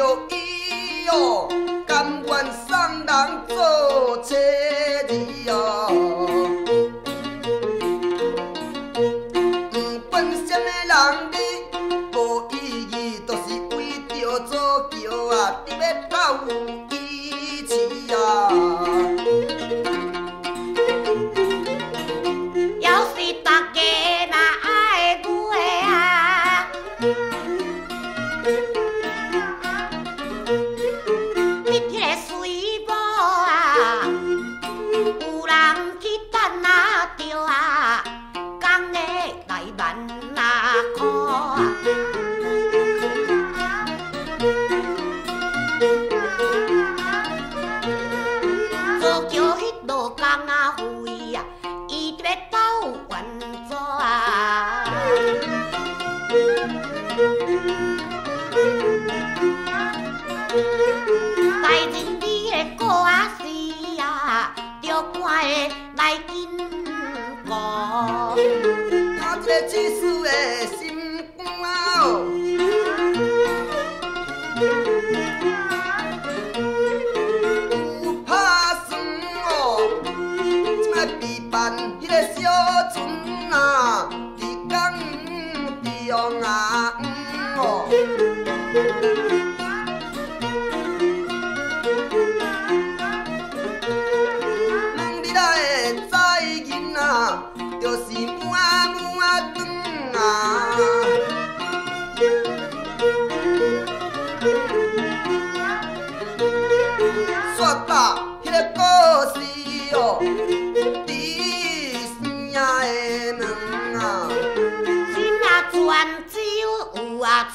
哟咿哟，甘愿送人做车骑哟。彼个小船啊，伫港伫啊，嗯哦。两日来会载人啊，就是无话无讲啊。说吧。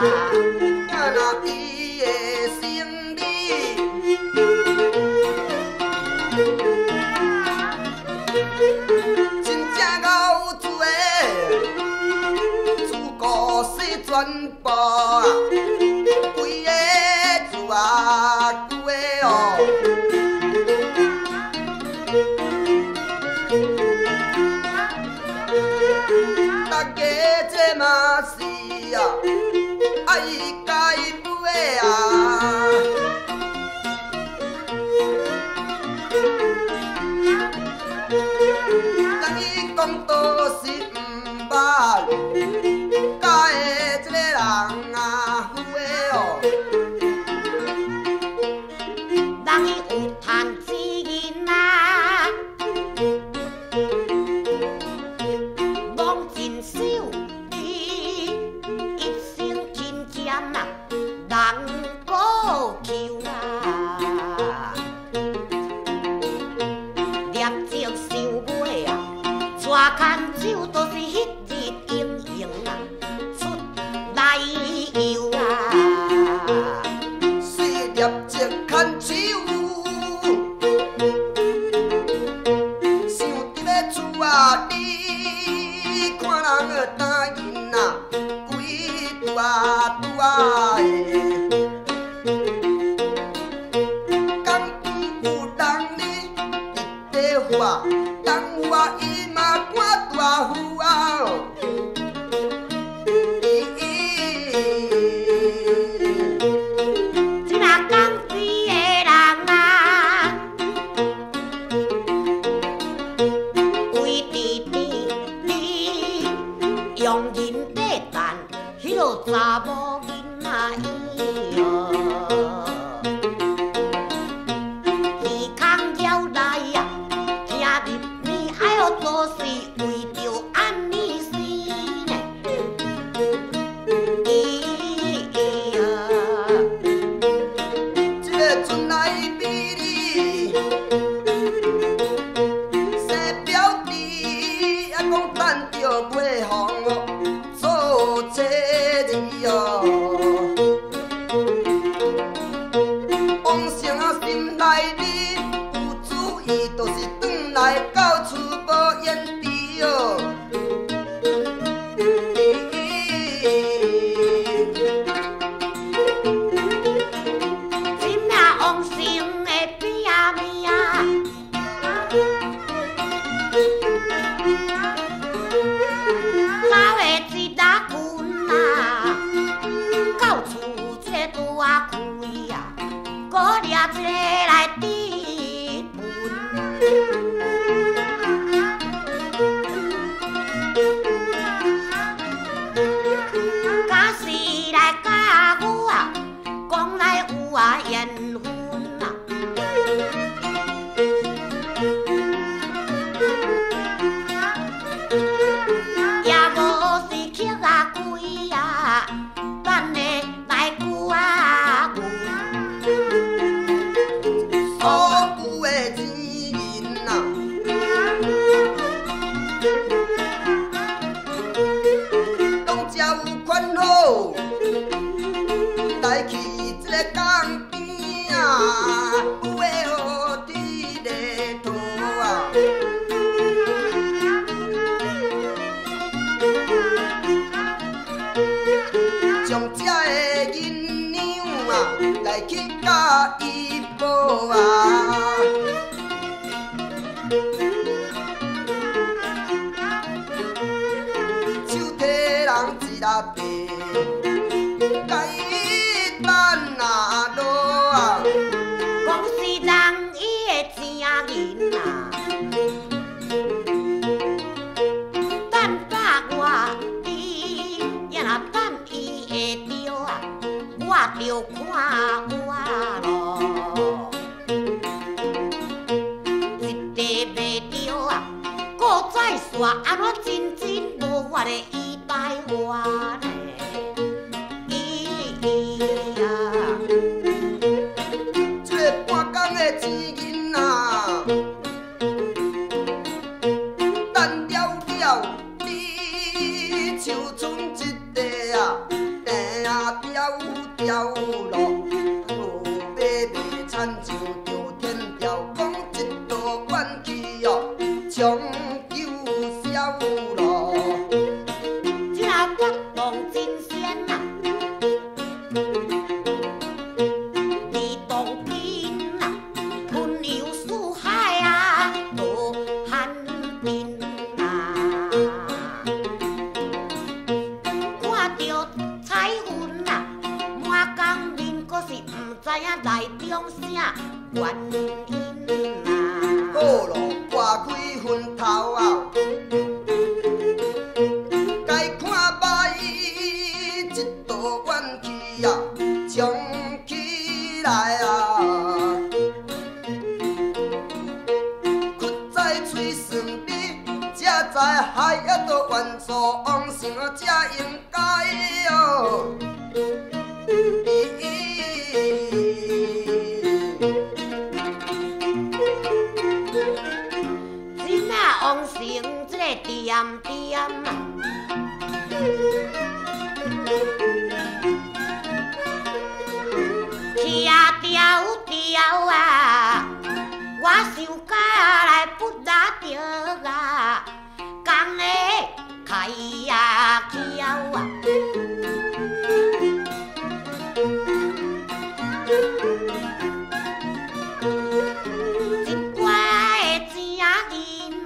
啊，那伊的心里真正贤做，自古世全部几个字啊句的哦，大家这嘛是啊。Oh. like it got 我咯，一地袂着啊，搁再说安怎真真无法的依赖我呢？咿呀，这个半工的钱银啊，等了了，你像掉掉海一道怨错往想，才应该哦。真仔王成这个点点啊！徛条条啊，我想甲来不拉着啊，哎呀桥啊！一乖的钱银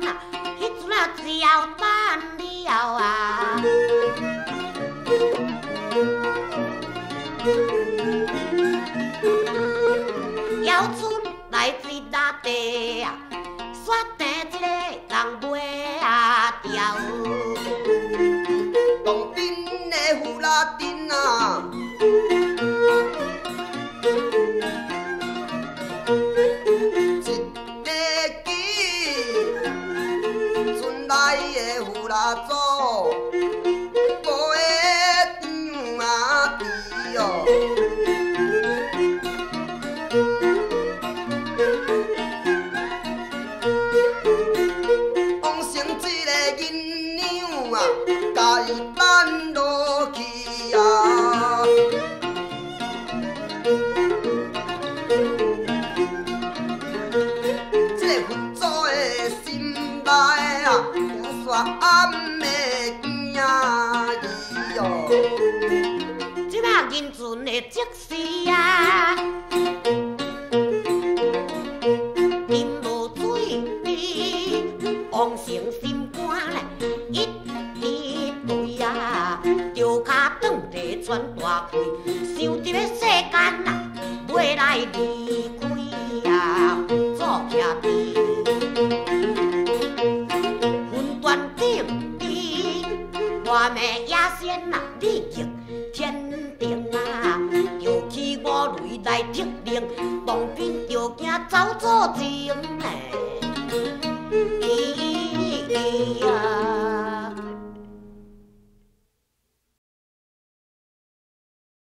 啊，迄阵啊只要等了啊。摇村来水打地啊，船来的富拉走，暗的惊伊哦。即摆银船的即时啊，饮无水，王成心肝咧一滴泪啊，着脚转地喘大气，想着要世间啊，未来离开惊走错情